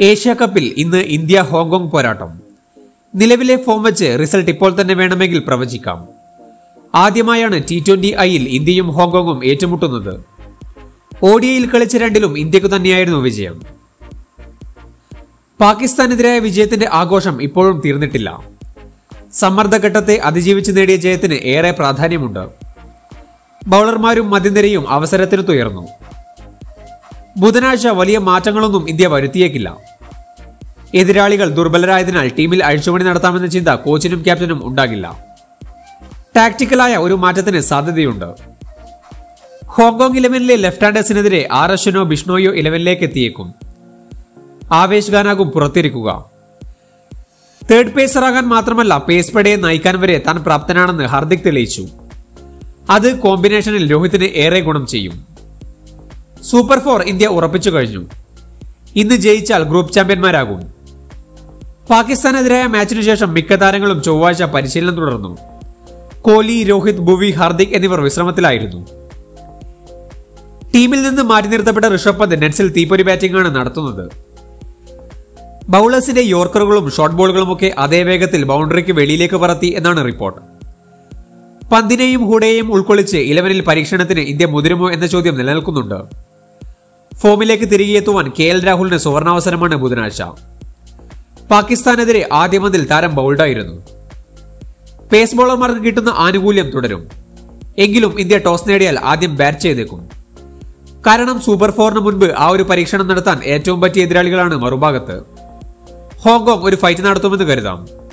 Asia കപ്പിൽ ഇന്ന് India Hong Kong പോരാട്ടം. നിലവിലെ ഫോം വെച്ച് റിസൾട്ട് ഇപ്പോൾ തന്നെ വേണമെങ്കിൽ പ്രവചിക്കാം. ആദ്യമായാണ് ടി ട്വന്റി ഐയിൽ ഇന്ത്യയും ഹോങ്കോങ്ങും ഏറ്റുമുട്ടുന്നത്. ഓഡിയയിൽ കളിച്ച രണ്ടിലും ഇന്ത്യയ്ക്ക് തന്നെയായിരുന്നു വിജയം. പാകിസ്ഥാനെതിരായ വിജയത്തിന്റെ ആഘോഷം ഇപ്പോഴും തീർന്നിട്ടില്ല. സമ്മർദ്ദഘട്ടത്തെ അതിജീവിച്ച് നേടിയ ജയത്തിന് ഏറെ പ്രാധാന്യമുണ്ട്. ബൗളർമാരും മധ്യനിരയും അവസരത്തിന് തുയർന്നു ബുധനാഴ്ച വലിയ മാറ്റങ്ങളൊന്നും ഇന്ത്യ വരുത്തിയേക്കില്ല. എതിരാളികൾ ദുർബലരായതിനാൽ ടീമിൽ അഴിച്ചുപണി നടത്താമെന്ന ചിന്ത കോച്ചിനും ക്യാപ്റ്റനും ഉണ്ടാകില്ല. ടാക്ടിക്കലായ ഒരു മാറ്റത്തിന് സാധ്യതയുണ്ട്. ഹോങ്കോങ് ഇലവനിലെ ലെഫ്റ്റ് ഹാൻഡേഴ്സിനെതിരെ ആർ അശ്വനോ ബിഷ്ണോയോ ഇലവനിലേക്ക് എത്തിയേക്കും ആവേശ് ഖാനാകും പുറത്തിരിക്കുക. തേർഡ് പേസറാകാൻ മാത്രമല്ല പേസ് പടയെ നയിക്കാൻ വരെ താൻ പ്രാപ്തനാണെന്ന് ഹാർദിക് തെളിയിച്ചു. അത് കോമ്പിനേഷനിൽ രോഹിത്തിന് ഏറെ ഗുണം ചെയ്യും. സൂപ്പർ ഫോർ ഇന്ത്യ ഉറപ്പിച്ചു കഴിഞ്ഞു. ഇന്ന് ജയിച്ചാൽ ഗ്രൂപ്പ് ചാമ്പ്യന്മാരാകും. പാകിസ്ഥാനെതിരായ മാച്ചിനു ശേഷം മിക്ക താരങ്ങളും ചൊവ്വാഴ്ച പരിശീലനം തുടർന്നു. കോഹ്ലി രോഹിത് ഭുവി ഹാർദിക് എന്നിവർ വിശ്രമത്തിലായിരുന്നു. ടീമിൽ നിന്ന് മാറ്റി നിർത്തപ്പെട്ട ഋഷഭ് പന്ത് നെറ്റ്സിൽ തീപ്പൊരി ആണ് നടത്തുന്നത്. ബൗളേഴ്സിന്റെ യോർക്കറുകളും ഷോർട്ട് ബോളുകളുമൊക്കെ അതേ വേഗത്തിൽ ബൗണ്ടറിക്ക് വെളിയിലേക്ക് പറത്തി എന്നാണ് റിപ്പോർട്ട്. പന്തിനെയും ഹൂഡയെയും ഉൾക്കൊള്ളിച്ച് ഇലവനിൽ പരീക്ഷണത്തിന് ഇന്ത്യ മുതിരുമോ എന്ന ചോദ്യം നിലനിൽക്കുന്നുണ്ട്. ഫോമിലേക്ക് തിരികെ എത്തുവാൻ കെ എൽ രാഹുലിന് സുവർണാവസരമാണ് ബുധനാഴ്ച. പാകിസ്ഥാനെതിരെ ആദ്യ മതിൽ താരം ബൗൾഡായിരുന്നു. പേസ് ബോളർമാർക്ക് കിട്ടുന്ന ആനുകൂല്യം തുടരും. എങ്കിലും ഇന്ത്യ ടോസ് നേടിയാൽ ആദ്യം ബാറ്റ് ചെയ്തേക്കും. കാരണം സൂപ്പർ ഫോറിന് മുൻപ് ആ ഒരു പരീക്ഷണം നടത്താൻ ഏറ്റവും പറ്റിയ എതിരാളികളാണ് മറുഭാഗത്ത്. ഹോങ്കോങ് ഒരു ഫൈറ്റ് നടത്തുമെന്ന് കരുതാം.